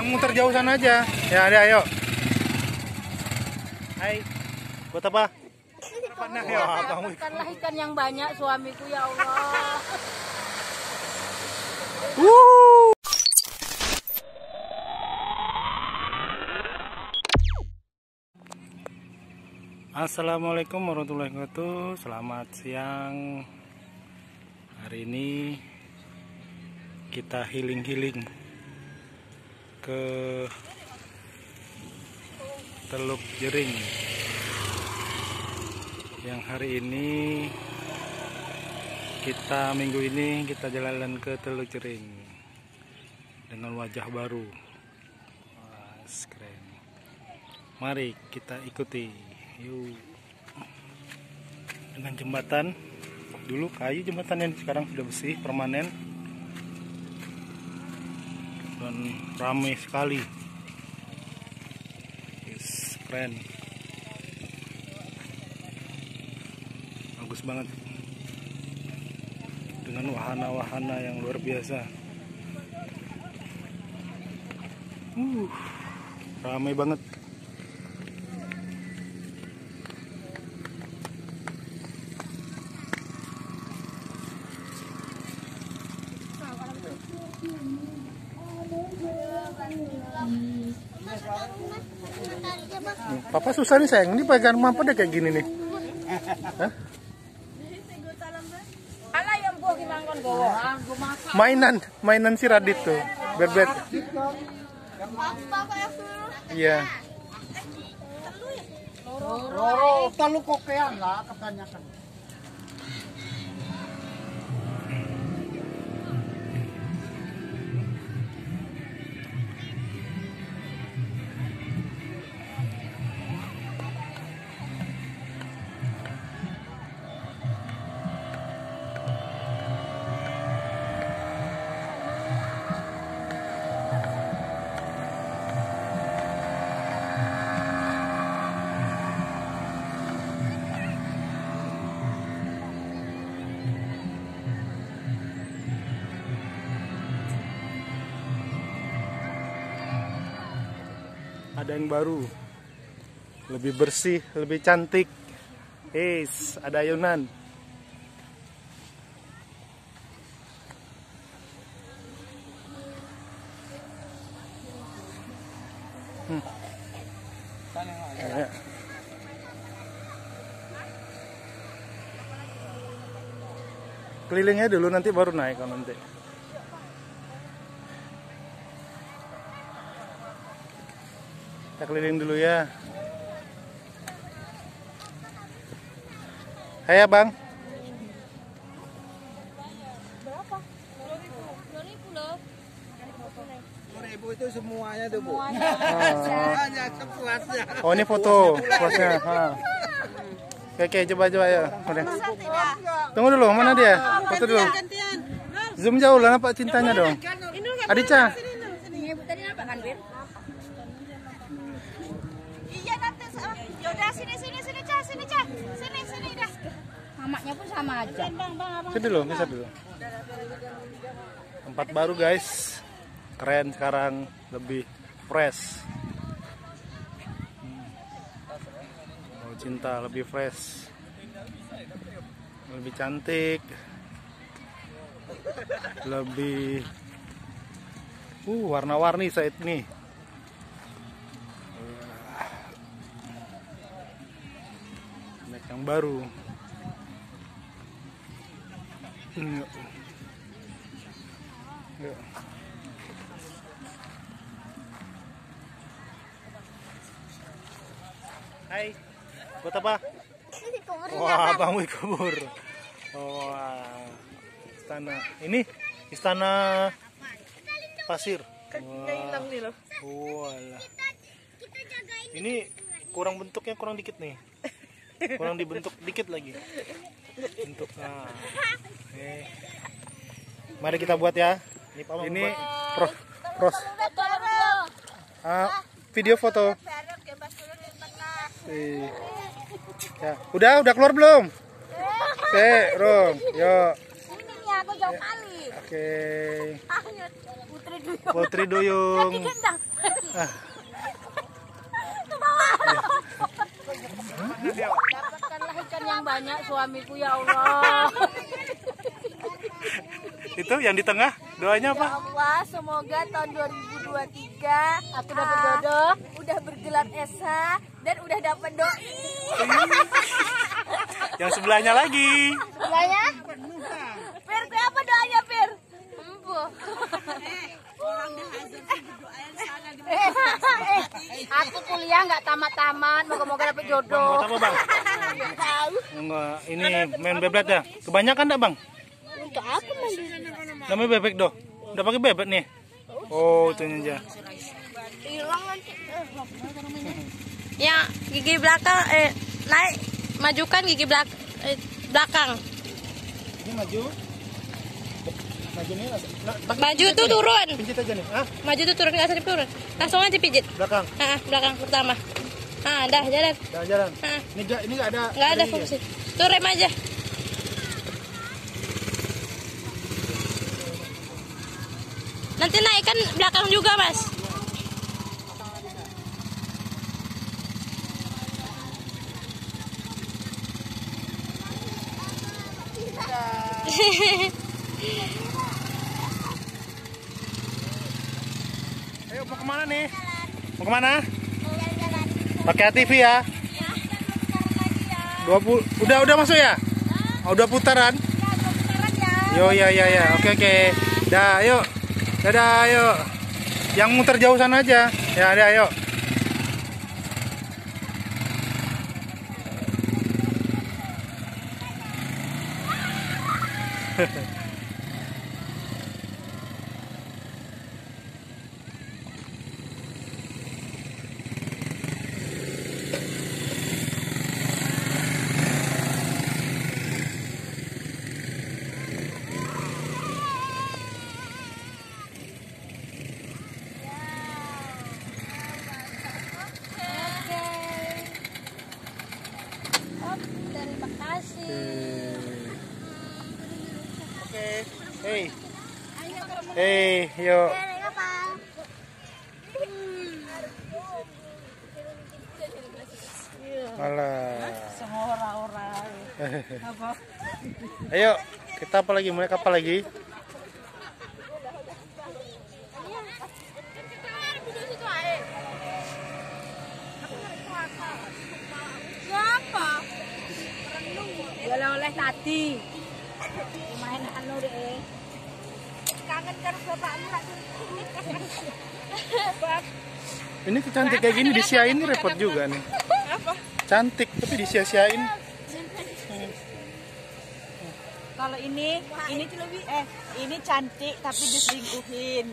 Yang muter jauh sana aja. Ya, ada ayo. Hai. Buat apa? Apanya ya, ikan yang banyak suamiku ya Allah. Wuh. Assalamualaikum warahmatullahi wabarakatuh Selamat siang Hari ini Kita healing-healing Ke Teluk Jering. Yang hari ini Kita minggu ini Kita jalan ke Teluk Jering Dengan wajah baru. Keren. Mari kita ikuti. Yuk. Dengan jembatan. Dulu kayu jembatan yang sekarang sudah bersih permanen dan ramai sekali. Yes, keren. Bagus banget. Dengan wahana-wahana yang luar biasa. Uh, ramai banget. Susah nih sayang, ini pegang mampu deh kayak gini nih. Hah? Ala yang buah gimana gowo? Mainan, mainan si Radit tuh, bebet. Iya. Roro talu kokean lah katanya Ada yang baru, lebih bersih, lebih cantik. Is, ada ayunan. Hmm. Ya. Kelilingnya dulu nanti baru naik kalau nanti. Kita keliling dulu ya. Hai ya bang. Berapa? 2000 loh. Ribu itu semuanya tuh bu. Semuanya. Semuanya sepuasnya. Oh ini foto puasnya. Ha. Oke, oke coba coba ya. Udah. Tunggu dulu mana dia? Foto dulu. Zoom jauh lah nampak cintanya dong. Adica. Ini Bu tadi apa kan, Bir? Iya nanti yaudah sini sini sini cah sini cah sini sini dah Mamaknya pun sama aja. bang bang Bisa dulu, bisa dulu. Tempat baru guys. Keren sekarang, lebih fresh. Hmm. Oh, cinta lebih fresh. Lebih cantik. Lebih Uh, warna-warni saat ini. Banyak yang baru. Iya. Iya. Hai, buat apa? Wah, Bang Wih kubur. Oh, wah. istana. Ini istana pasir. Wah. Walah. Ini kurang bentuknya kurang dikit nih. Kurang dibentuk dikit lagi. Bentuk nah. Mari kita buat ya. Ini pros pros ah, video foto. Ya, udah udah keluar belum? Oke, Rom. Yuk. ini aku jauh kali. Oke. Ayo, Putri dulu. Putri Duyung. Gendang. Ah, Ikan yang banyak suamiku ya Allah. itu yang di tengah doanya Ya apa? Allah, semoga tahun 2023 aku dapat jodoh, udah bergelar SH dan udah dapat doi. Yang sebelahnya lagi. Sebelahnya? Pir, kue apa doanya, Pir? Empu. Eh, eh, aku kuliah nggak tamat-tamat, moga-moga dapat Bang, jodoh. buat apa bang? Enggak, ini main bebek ya. Kebanyakan enggak bang? Untuk apa mandi? Namanya bebek doh. Udah pakai bebek nih. Oh, itu aja. Hilang nanti. Ya, gigi belakang eh naik majukan gigi belak eh, belakang. Ini maju. Maju nih. Maju tuh turun. Pincit aja nih. Ah, Maju tuh turun, nggak usah turun. Langsung aja pijit. belakang. Ah, belakang pertama. Ah, dah jalan. Jalan-jalan. Ah, Ini enggak ini enggak ada. nggak ada ini ya? fungsi. Tuh rem aja. Nanti naikkan belakang juga, Mas. Ayo mau ke mana nih? Mau ke mana? Pakai TV ya. 20 udah udah masuk ya? Oh, udah putaran? Yo ya ya ya. Oke oke. Dah, yuk. Dadah, yuk. Yang muter jauh sana aja. Ya, ada, yuk. Terima kasih. Oke. Hey. Hey, yuk. Alah. Semua orang-orang. Ayo, kita apa lagi? Mulai kapal lagi? Siapa? Oleh-oleh tadi. Main anu deh. Kangen karo bapakmu nak Ini cantik kayak gini disiain ini repot juga nih. Cantik tapi disia-siain. Kalau ini, ini tuh lebih eh ini cantik tapi diselingkuhin.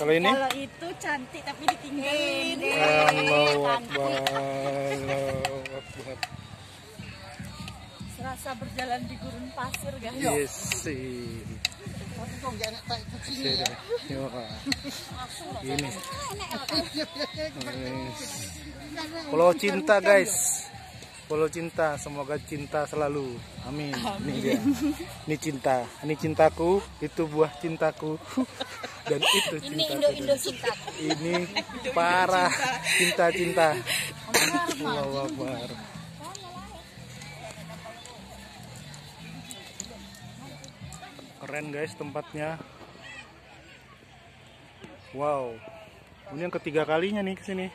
Kalau ini? Kalau itu cantik tapi ditinggalin. Allahu Akbar. Allahu Akbar. Serasa berjalan di gurun pasir, guys. Yes. Sini. Ini. Pulau cinta guys. Pulau cinta, semoga cinta selalu. Amin. Ini dia. Ini cinta. Ini cintaku, itu buah cintaku. Dan itu Ini cintaku. Indo-Indo cinta. Ini parah cinta-cinta. Allahu Akbar. Keren guys tempatnya. Wow. Ini yang ketiga kalinya nih ke sini.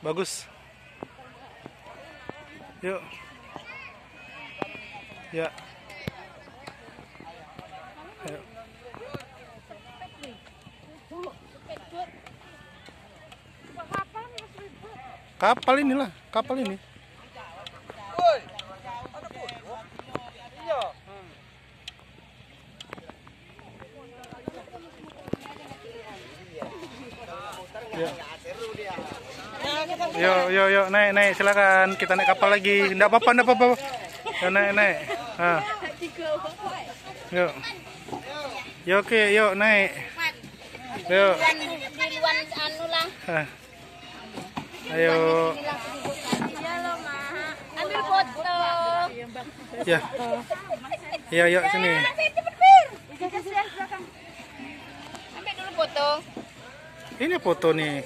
Bagus. Yuk. Ya. Kapal inilah, kapal ini. Ya. Yo naik naik silakan kita naik kapal lagi. Enggak apa-apa enggak apa-apa. Ya, naik naik. Ah. Yuk. Yo oke yuk naik. Yuk. Ah. Ayo. Ambil foto. Ya. Yuk sini. Ini foto nih.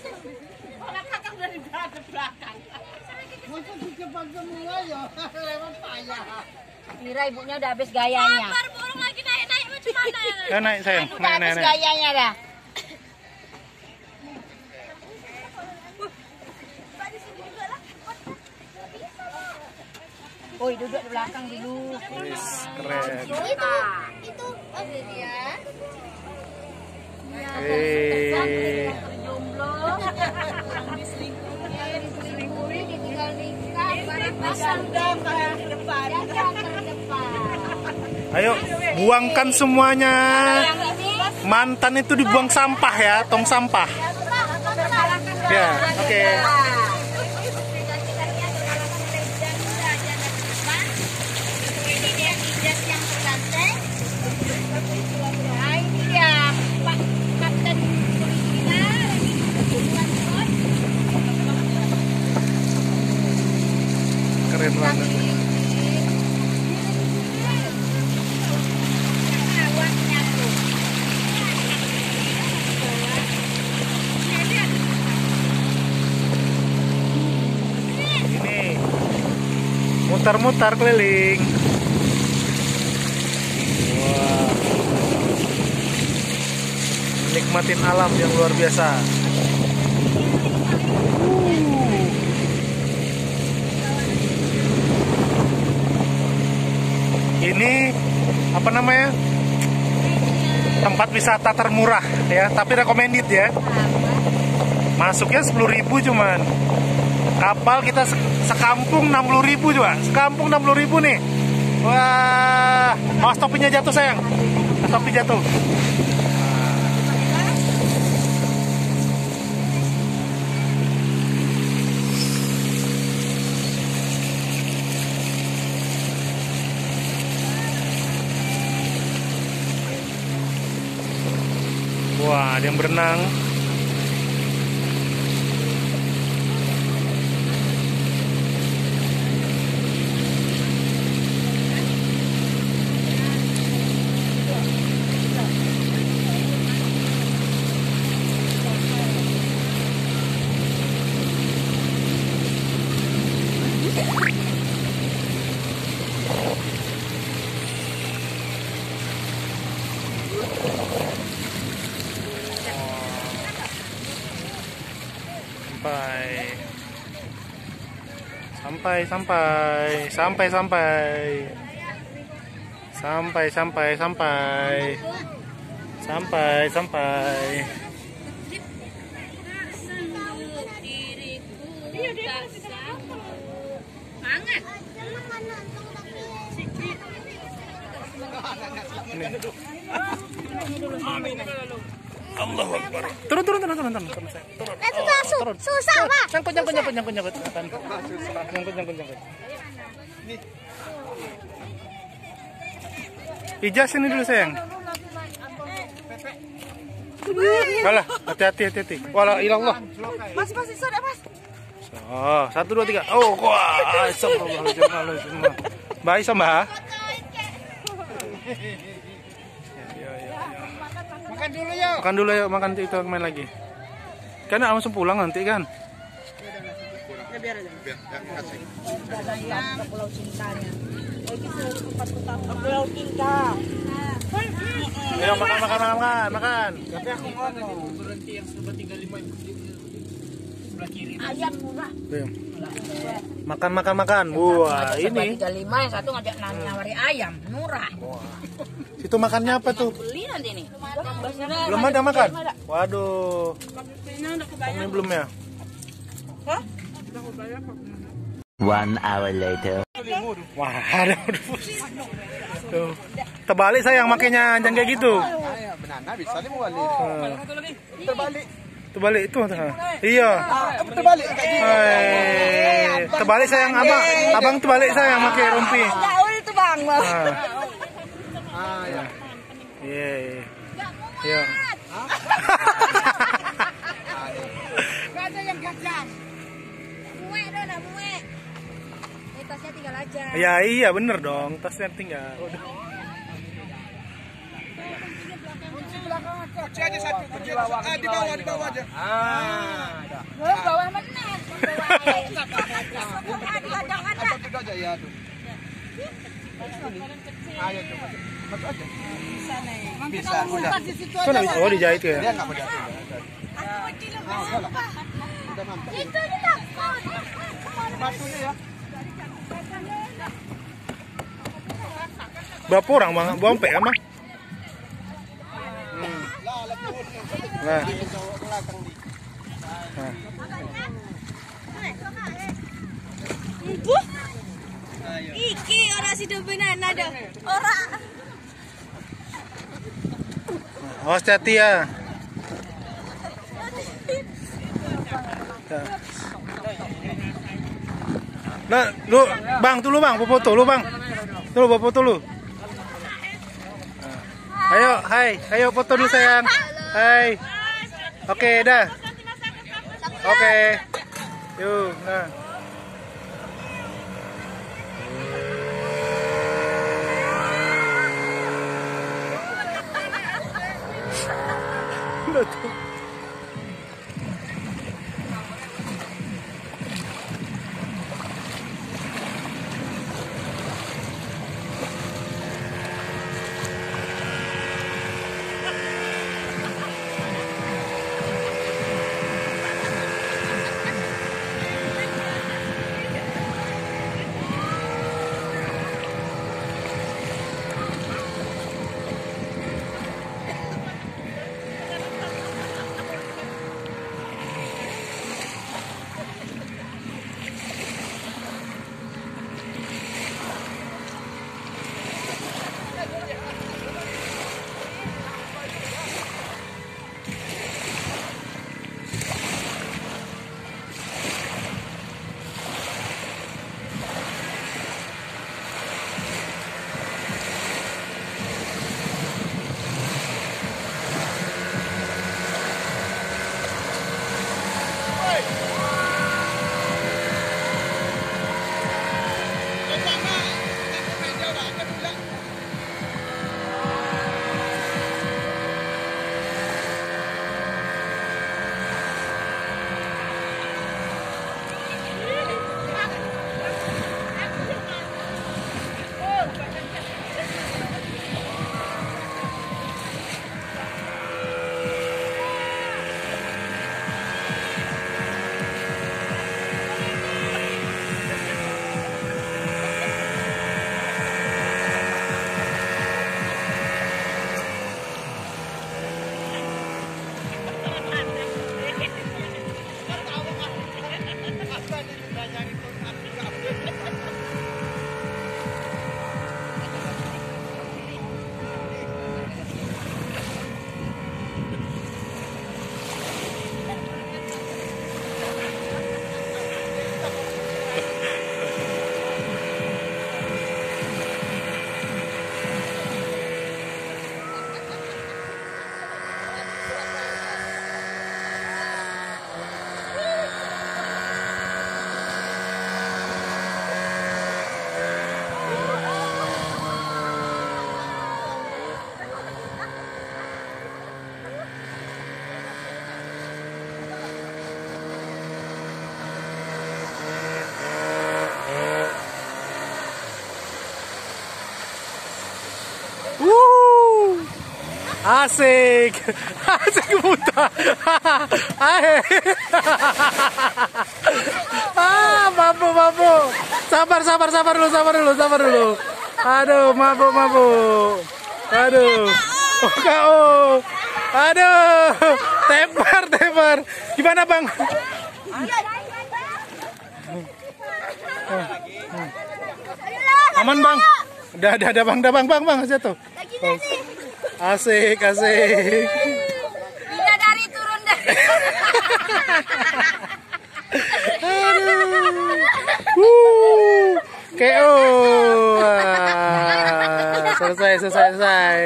itu di depan semua ya, lewat saya. Kira ibunya udah habis gayanya. Sabar, burung lagi naik-naik macam mana? Ya, naik sayang, naik-naik. Udah naik, habis naik. gayanya dah. Oi, duduk di belakang dulu. Yes, keren. Itu, itu. Oh, dia. Ya, hey. jomblo pasang ke depan. terdepan. ayo buangkan semuanya. Mantan itu dibuang sampah ya, tong sampah. Ya, oke. Ini dia ijaz yang terganteng. Nah ini dia Pak Kapten Filipina lagi buat spot. Ini mutar-mutar keliling. Wah. Menikmatin alam yang luar biasa. Ini apa namanya? Tempat wisata termurah ya, tapi recommended ya. Masuknya 10.000 cuman. Kapal kita se- sekampung 60.000 juga. Sekampung 60.000 nih. Wah, awas topinya jatuh sayang. Topi jatuh. Wah, ada yang berenang. Sampai sampai sampai sampai. Sampai sampai sampai. Sampai sampai Allah Akbar. Turun turun turun turun turun turun. saya. Turun. Itu Oh, turun. Susah. Pak. Nyangkut nyangkut nyangkut nyangkut nyangkut. Nyangkut nyangkut nyangkut. Ijaz ini dulu sayang. Kalah, hati-hati hati-hati. Wala ilallah. Mas, mas, sudah mas. Oh, satu dua tiga. Oh, wah, astagfirullahaladzim. Baik sama. Dulu yuk. Makan dulu yuk, makan itu main lagi. Kan langsung pulang nanti kan? Pulau Cintanya. Pulau Cinta. Ayo makan makan makan makan makan. Tapi aku ngomong. Ayam murah. Ayo. Makan makan makan. Wah, ini. Tiga lima yang satu ngajak nanya nawari ayam murah. Situ makannya apa tuh? Beli nanti nih. Belum ada makan? Waduh. Ini belum ya? One hour later. Wah, ada. Tuh. Terbalik sayang makanya jangan kayak gitu. Ayo, banana bisa nih wali. Terbalik. Terbalik itu. Iya. Ah, terbalik kayak gini. Terbalik sayang abang. Abang terbalik sayang pakai rompi. Jauh itu bang. Ah. Ah, ya. Iya. Iya. Muek dong, nak muek. Ini tasnya tinggal aja. Ya iya bener dong, tasnya tinggal. Kunci aja satu, kunci aja satu. Ah, di bawah, di bawah aja. Ah, dah. bawah? Atau tiga aja ya, tuh. Ayo coba. Masuk aja. Bisa, udah. Sana, oh dijahit ya. Dia nggak. Itu takut. Batunya ya. Berapa orang bang? Pek emang? Lah, urut. Nah, nah. Iki orang si benar ada. Orang. Awas hati ya. Nah, lu bang, tuh lu bang, foto lu bang. Tuh lu foto lu. Ayo, hai, ayo foto dulu sayang. Hai. Oke, dah. Oke. Yuk, nah. Asik. Asik buta. ah, mabuk, mabuk. Sabar, sabar, sabar dulu, sabar dulu, sabar dulu. Aduh, mabuk, mabuk. Aduh. Oh, KO. Aduh. Tepar, tepar. Gimana, Bang? Aman, Bang? Udah, udah, udah, Bang, udah, Bang, Bang, Bang, jatuh. Asik, asik. Bidadari turun dari. Wuh, KO. Wah, Selesai, selesai, selesai.